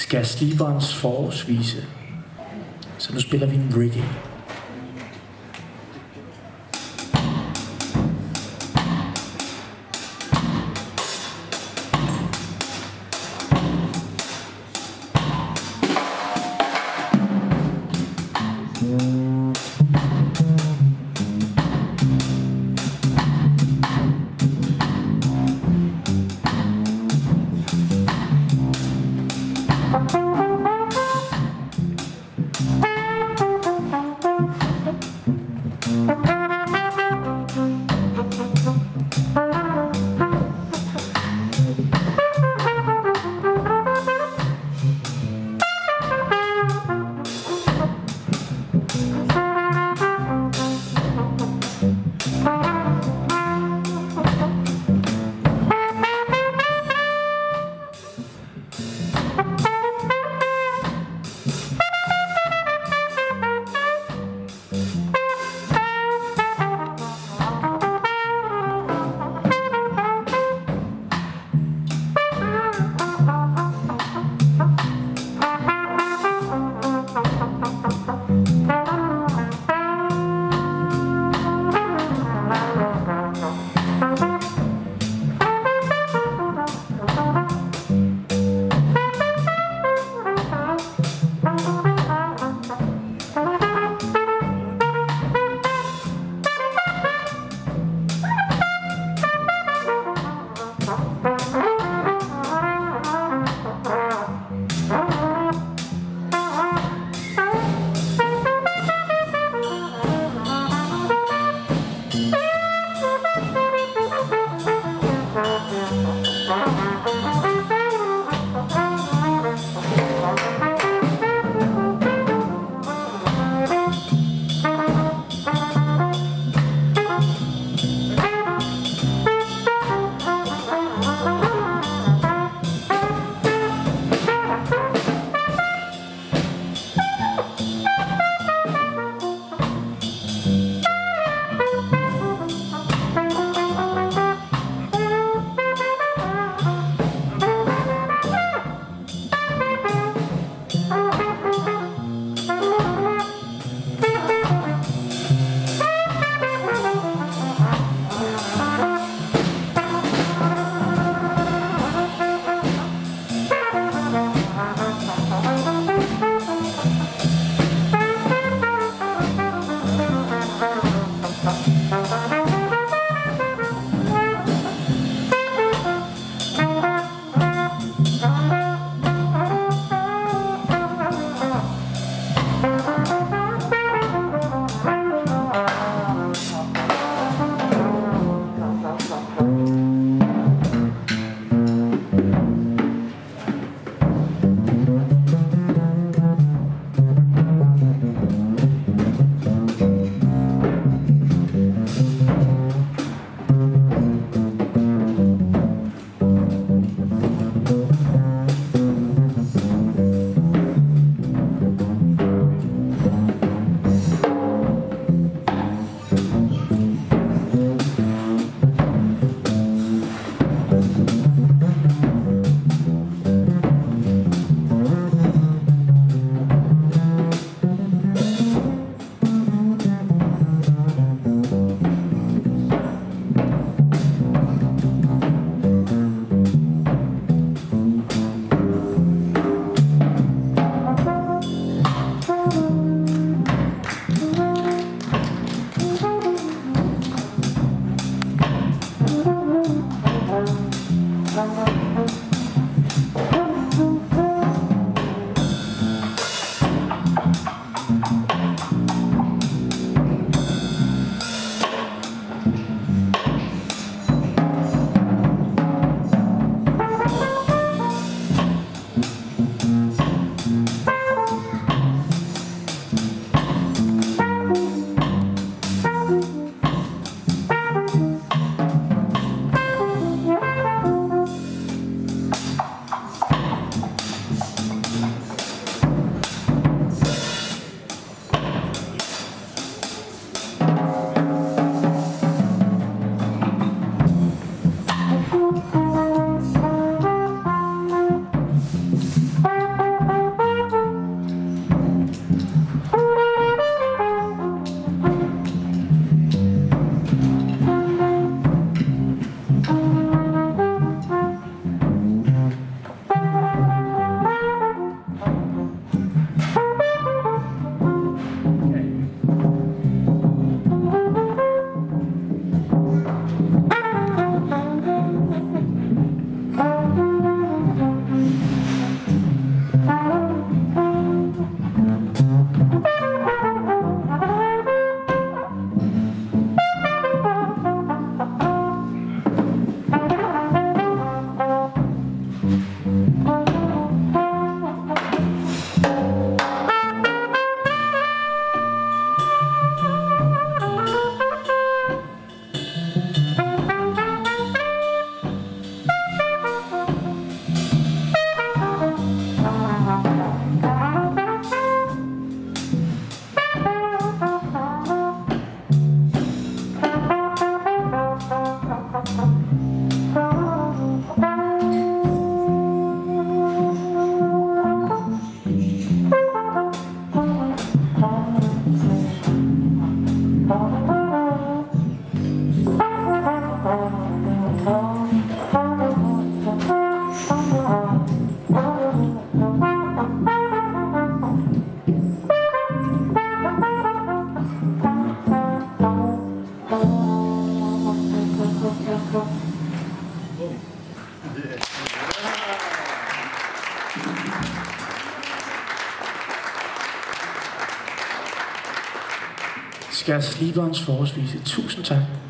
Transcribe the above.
skal Sliverens forårsvise. Så nu spiller vi en reggae. Skal sliberen forholdsvise. Tusind tak.